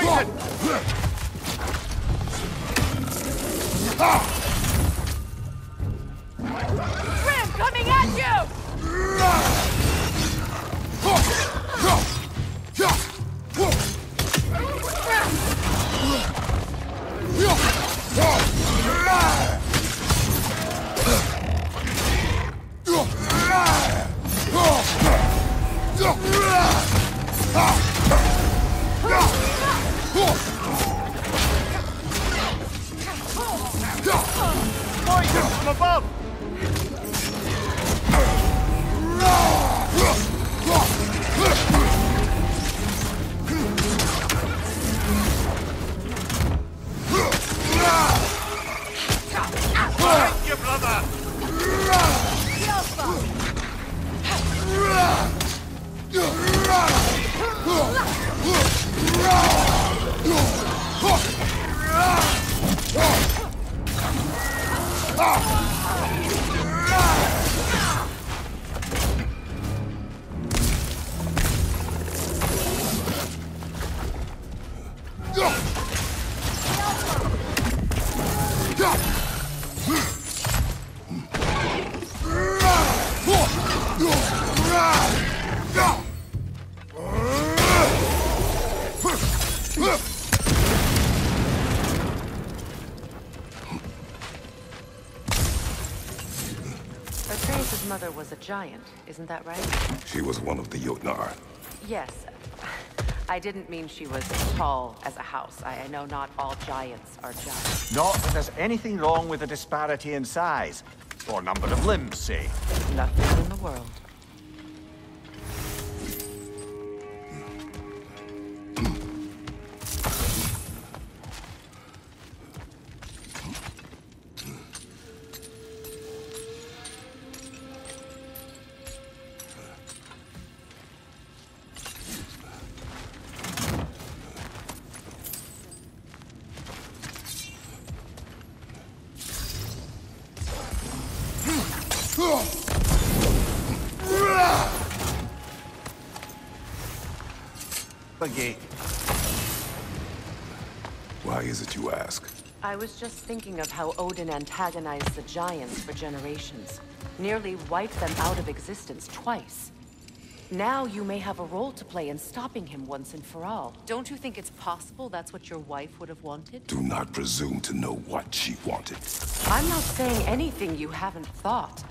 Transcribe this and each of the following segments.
poison! Ugh! Atreus' mother was a giant, isn't that right? She was one of the Jotnar. Yes. I didn't mean she was tall as a house. I, I know not all giants are giants. Not that there's anything wrong with the disparity in size. Or number of limbs, say. Nothing in the world. The gate. Why is it you ask? I was just thinking of how Odin antagonized the giants for generations. Nearly wiped them out of existence twice. Now you may have a role to play in stopping him once and for all. Don't you think it's possible that's what your wife would have wanted? Do not presume to know what she wanted. I'm not saying anything you haven't thought.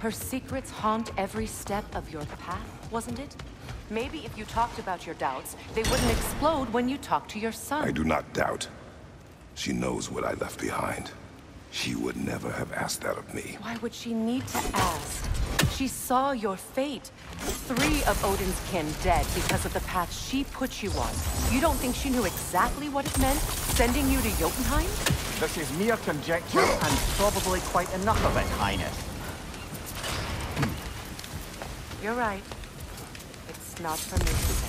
Her secrets haunt every step of your path, wasn't it? Maybe if you talked about your doubts, they wouldn't explode when you talked to your son. I do not doubt. She knows what I left behind. She would never have asked that of me. Why would she need to ask? She saw your fate. Three of Odin's kin dead because of the path she put you on. You don't think she knew exactly what it meant, sending you to Jotunheim? This is mere conjecture and probably quite enough of it, Highness. You're right. It's not for me to say.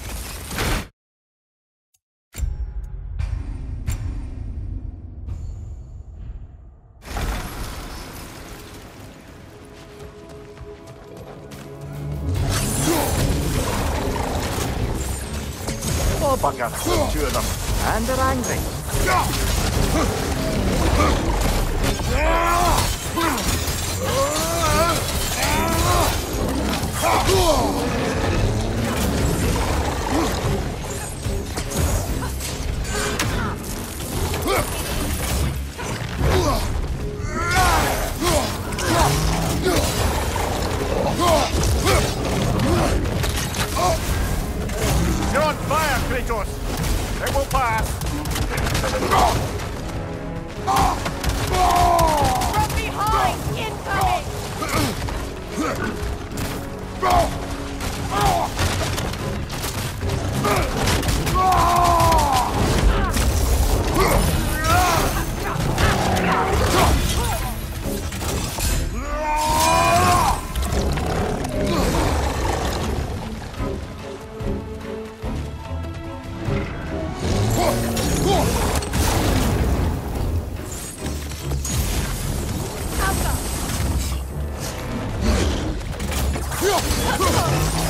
Oh, bugger. Two of them. And they're angry. You're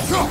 Go!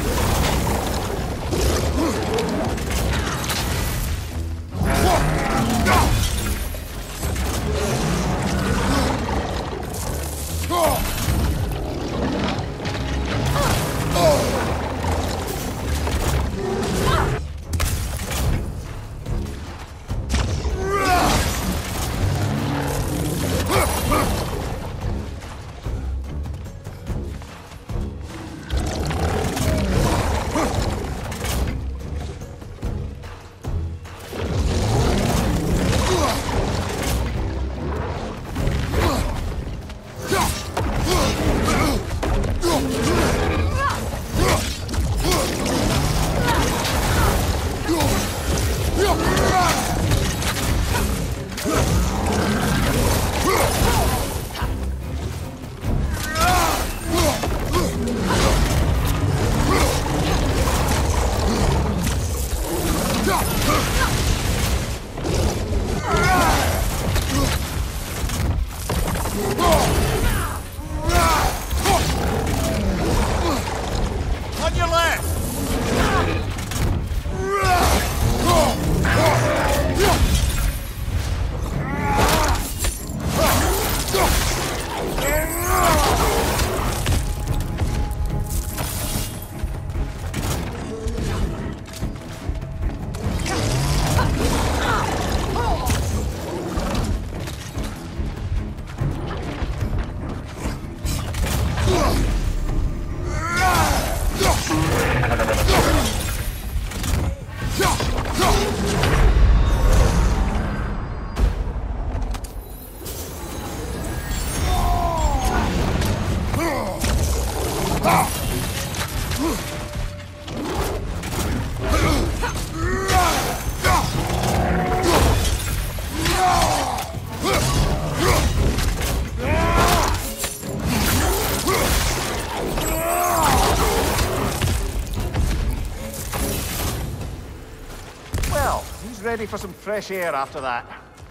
Ready for some fresh air after that.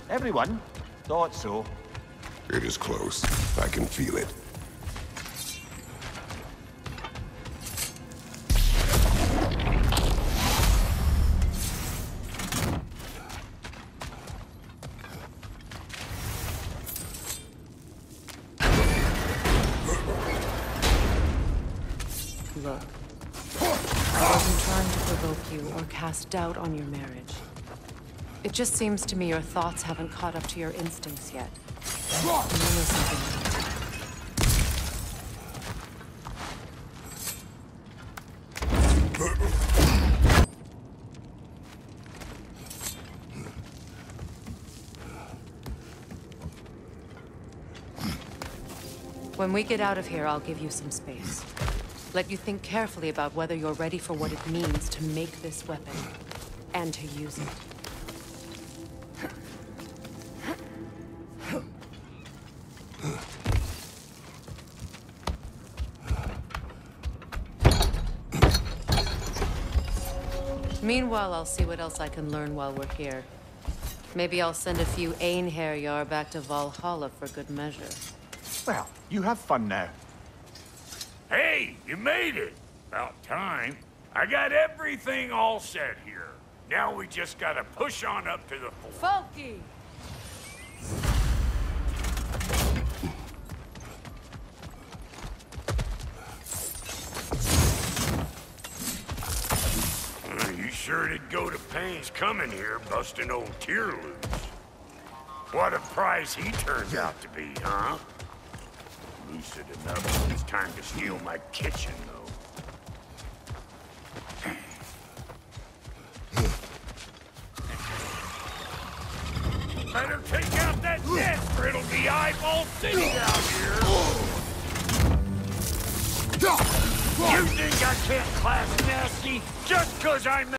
Everyone thought so. It is close. I can feel it. Look. I wasn't trying to provoke you or cast doubt on your marriage. It just seems to me your thoughts haven't caught up to your instincts yet. When we get out of here, I'll give you some space. Let you think carefully about whether you're ready for what it means to make this weapon, and to use it. Meanwhile, I'll see what else I can learn while we're here. Maybe I'll send a few Einherjar back to Valhalla for good measure. Well, you have fun now. Hey, you made it! About time. I got everything all set here. Now we just gotta push on up to the fort. Falky! Uh, You sure did go to pains coming here, busting old Tyr loose. What a prize he turned out to be, huh? Lucid enough it's time to steal my kitchen, though. Better take out that nest, or it'll be eyeball city out here. You think I can't class nasty just 'cause I'm